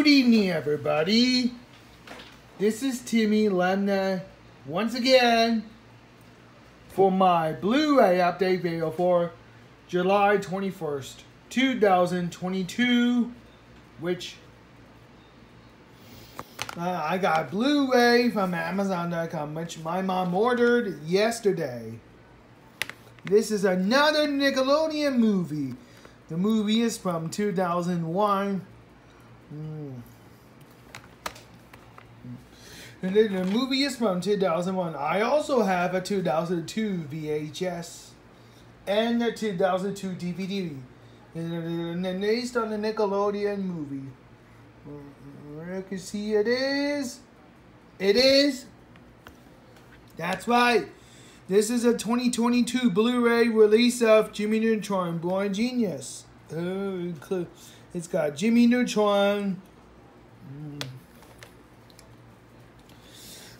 Good evening, everybody. This is Timmy Lemnah once again for my Blu-ray update video for July 21st, 2022, which uh, I got Blu-ray from Amazon.com, which my mom ordered yesterday. This is another Nickelodeon movie. The movie is from 2001. Mm. The movie is from 2001. I also have a 2002 VHS and a 2002 DVD. And based on the Nickelodeon movie. You can see it is. It is. That's right. This is a 2022 Blu-ray release of Jimmy Neutron, Boy Genius. Oh, it's got Jimmy Neutron. Mm.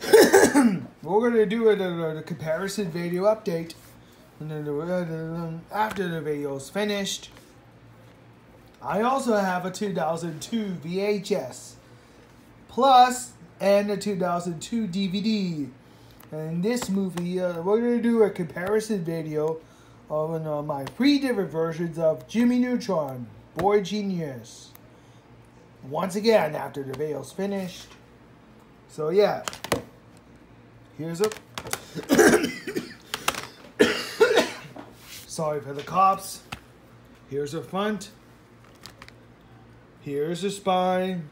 We're gonna do a, a, a, comparison video update, uh, um, after the video is finished. I also have a 2002 VHS, plus and a 2002 DVD. And this movie, uh, we're gonna do a comparison video of uh, my three different versions of Jimmy Neutron. Boy Genius. Once again, after the veil's finished. So yeah, here's a... Sorry for the cops. Here's a front. Here's the spine.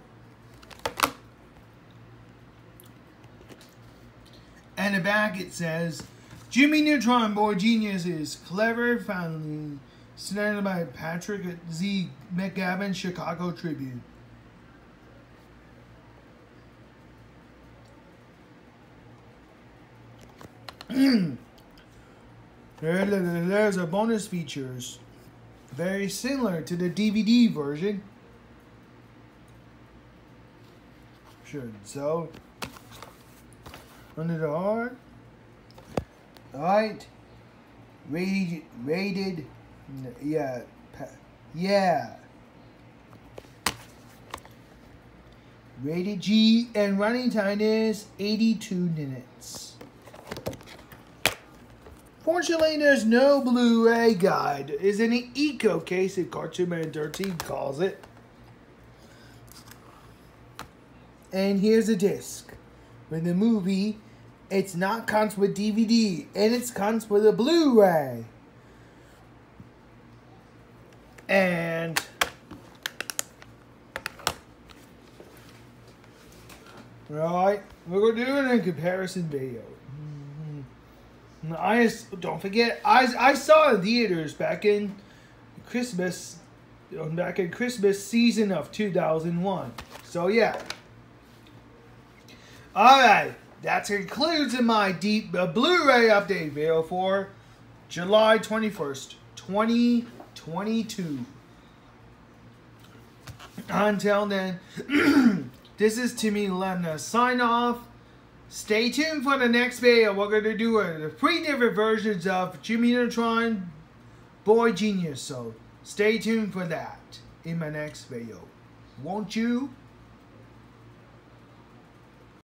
And the back it says, Jimmy Neutron Boy Genius is clever, finally Submitted by Patrick Z. McGavin, Chicago Tribune. There's a bonus features. Very similar to the DVD version. Sure, so under the heart. Alright. Rated rated yeah. Yeah. Rated G and running time is 82 minutes. Fortunately, there's no Blu-ray guide. Is an eco case that Cartoon Man 13 calls it. And here's a disc. With the movie, it's not comes with DVD, and it's comes with a Blu-ray. And right, we're gonna do doing a comparison video. Mm-hmm. I just, don't forget, I, I saw in theaters back in Christmas, back in Christmas season of 2001. So yeah. Alright, that concludes in my deep uh, Blu-ray update video for July 21st, 2022. Until then, this is Timmy Lemnah. Sign off. Stay tuned for the next video. We're going to do three different versions of Jimmy Neutron Boy Genius. So stay tuned for that in my next video. Won't you?